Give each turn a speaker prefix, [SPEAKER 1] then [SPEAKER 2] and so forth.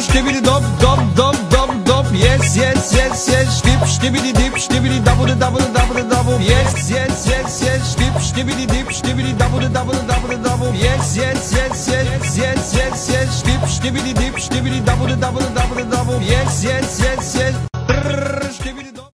[SPEAKER 1] Stibidi dop dop dop dop dop Yes yes yes yes Stip stibidi dip stibidi double double double double Yes yes yes yes Stip stibidi dip stibidi double double double double Yes yes yes yes yes yes yes Stip stibidi dip stibidi double double double double Yes yes yes yes